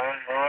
Mm-hmm.